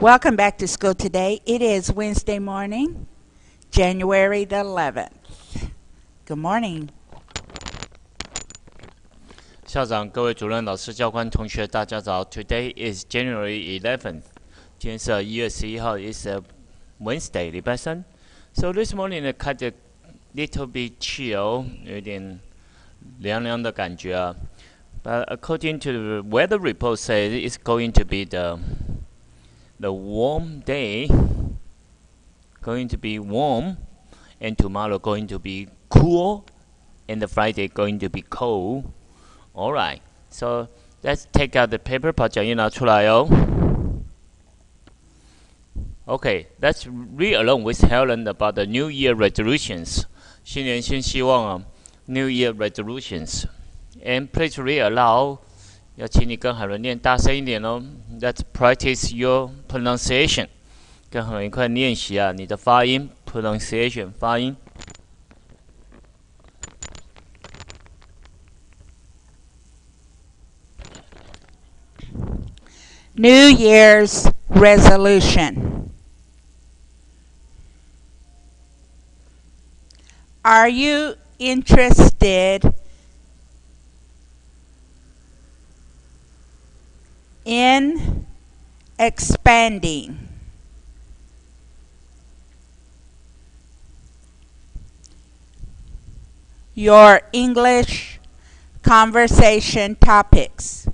Welcome back to school today. It is Wednesday morning, January the 11th. Good morning. 校长、各位主任、老师、教官、同学，大家早。Today is January 11th. 今天是一月十一号，is a Wednesday，礼拜三。So this morning 呢，开着 little bit chill，有点凉凉的感觉啊。But according to the weather report, says it's going to be the the warm day going to be warm and tomorrow going to be cool and the Friday going to be cold. Alright, so let's take out the paper 把讲义拿出来哦。Okay, let's read along with Helen about the New Year resolutions. 新年新希望啊，New Year resolutions. And please read aloud 要请你跟海伦念大声一点哦。Let's practice your pronunciation，跟海伦一块练习啊，你的发音 pronunciation 发音。New Year's resolution. Are you interested in expanding. Your English conversation topics.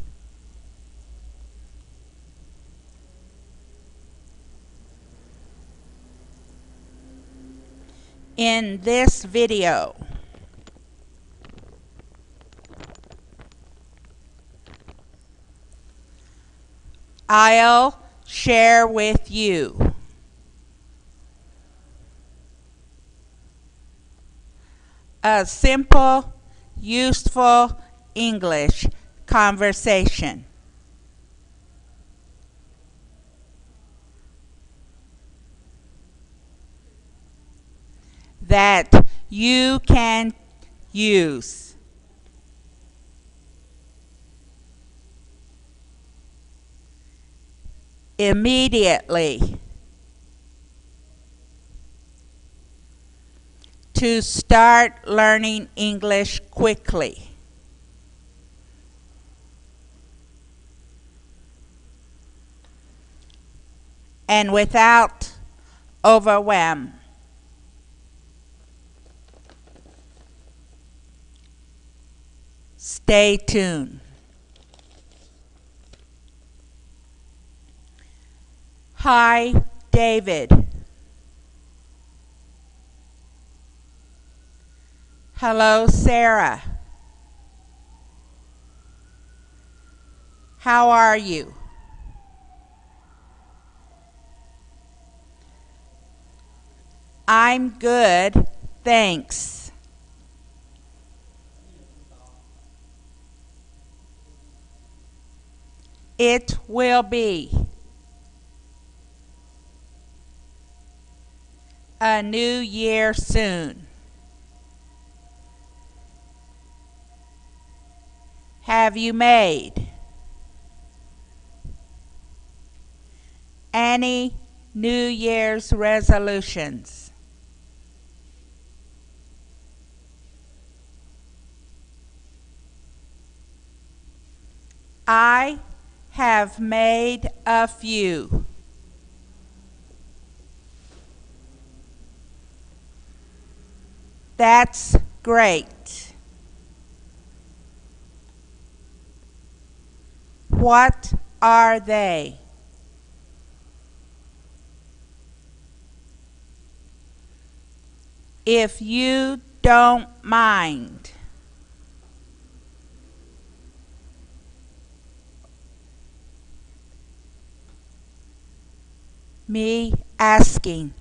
In this video, I'll share with you. A simple, useful English conversation. That you can use. Immediately to start learning English quickly. And without overwhelm. Stay tuned. Hi, David. Hello, Sarah. How are you? I'm good, thanks. It will be. A new year soon. Have you made any New Year's resolutions? I have made a few. That's great. What are they? If you don't mind. Me asking.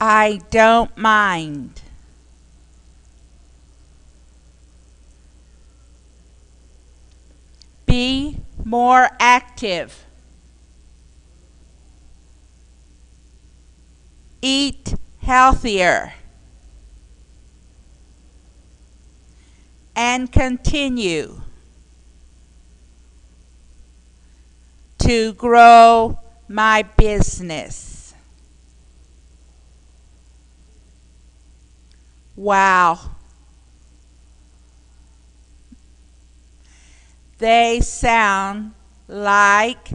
I don't mind. Be more active. Eat healthier. And continue to grow my business. Wow. They sound like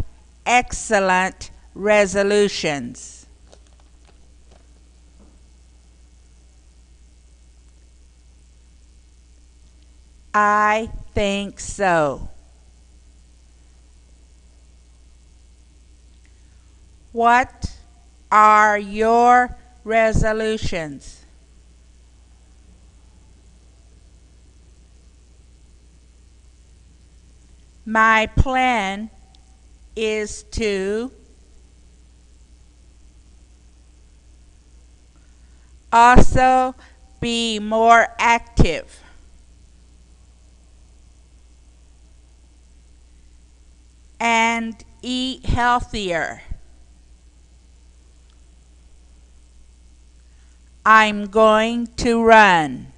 excellent resolutions. I think so. What are your resolutions? My plan is to also be more active. And eat healthier. I'm going to run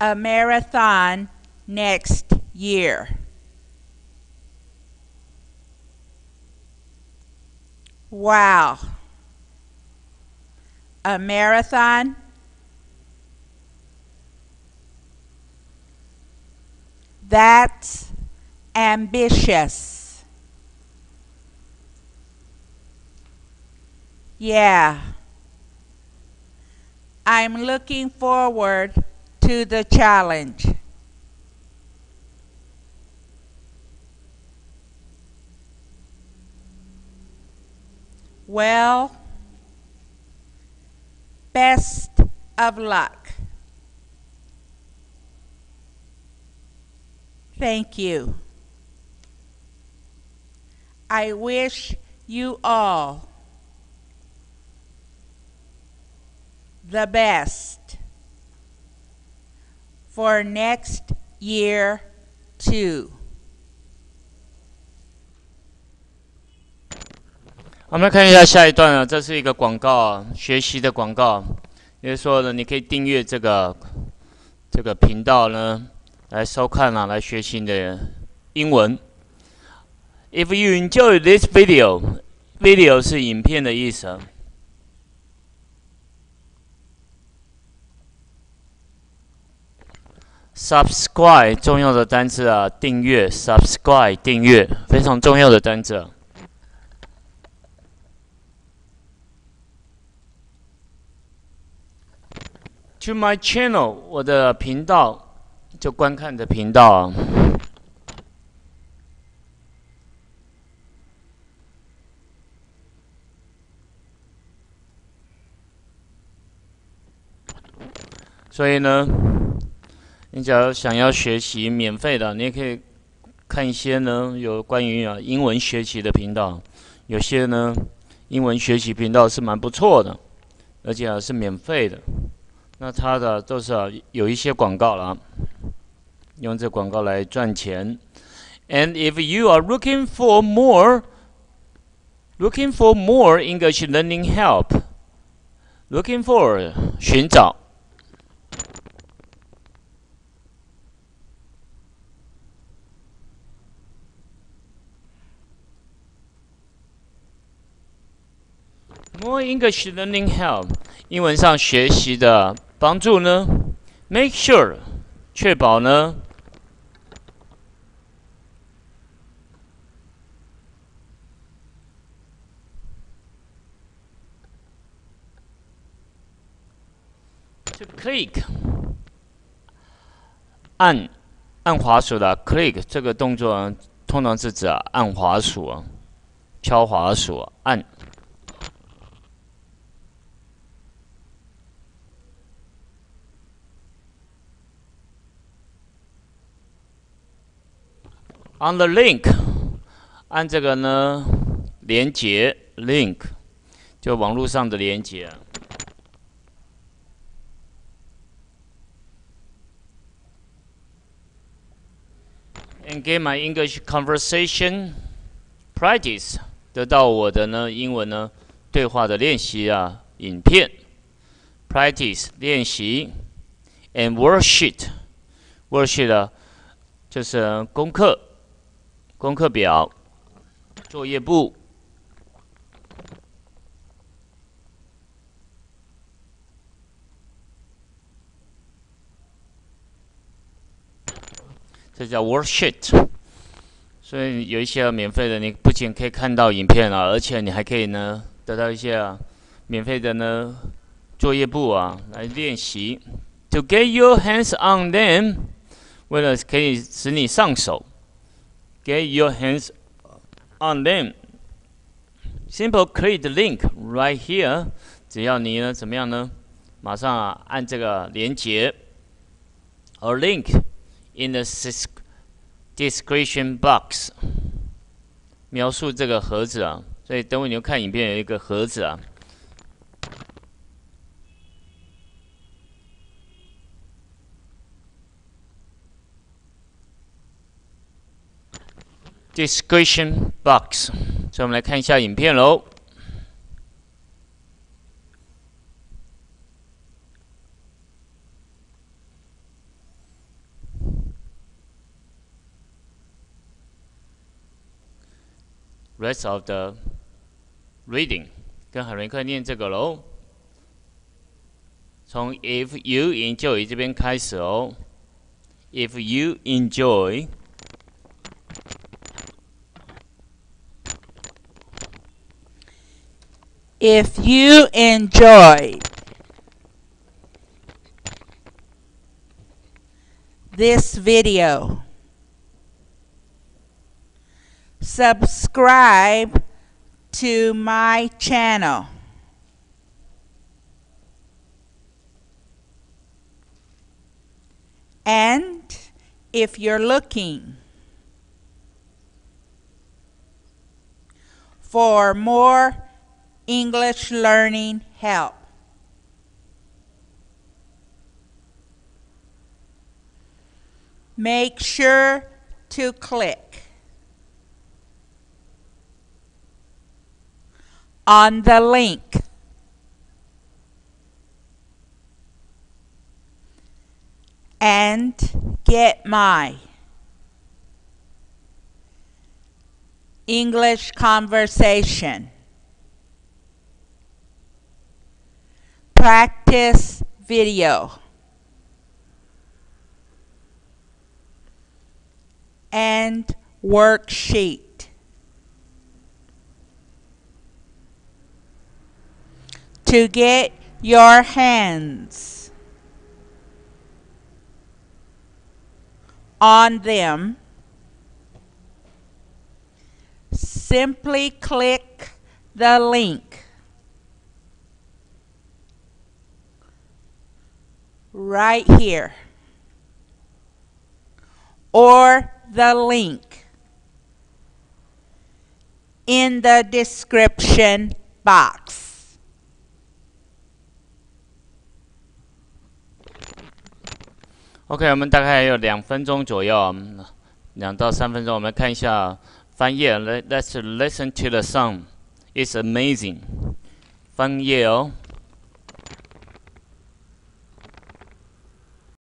a marathon next year. Wow. A marathon? That's ambitious. Yeah. I'm looking forward to the challenge. Well, best of luck. Thank you. I wish you all the best for next year too. 我们来看一下下一段啊，这是一个广告啊，学习的广告。也就是说呢，你可以订阅这个这个频道呢，来收看啊，来学习你的英文。If you enjoy this video, video 是影片的意思。Subscribe 重要的单词啊，订阅。Subscribe 订阅非常重要的单词。To my channel，我的频道，就观看的频道啊。所以呢，你假如想要学习免费的，你也可以看一些呢有关于啊英文学习的频道，有些呢英文学习频道是蛮不错的，而且啊是免费的。那它的都是有一些广告了，用这广告来赚钱。And if you are looking for more, looking for more English learning help, looking for 寻找。More English learning help，英文上学习的帮助呢？Make sure，确保呢？To click，按按滑鼠的 click 这个动作通常是指按滑鼠，敲滑鼠按。On the link，按这个呢，连接 link，就网络上的连接。And get my English conversation practice，得到我的呢英文呢对话的练习啊影片。Practice 练习，and worksheet，worksheet 就是功课。功课表、作业簿。这叫 worksheet，所以有一些免费的，你不仅可以看到影片啊，而且你还可以呢得到一些啊免费的呢作业簿啊来练习。To get your hands on them，为了可以使你上手 ，get your hands on them，simple click the link right here，只要你呢怎么样呢？马上啊按这个连接，or link。in the description box，描述这个盒子啊，所以等会你就看影片有一个盒子啊。 description box，所以我们来看一下影片喽。rest of the reading，跟海伦克念这个喽。从 if you enjoy 这边开始哦。If you enjoy。 If you enjoy this video, subscribe to my channel. And if you're looking for more English learning help, make sure to click on the link. And get my English conversation. Practice video. And worksheet. to get your hands on them, simply click the link right here or the link in the description box. OK，我们大概还有两分钟左右，两到三分钟，我们看一下翻页。Let Let's listen to the song. It's amazing. 翻页哦。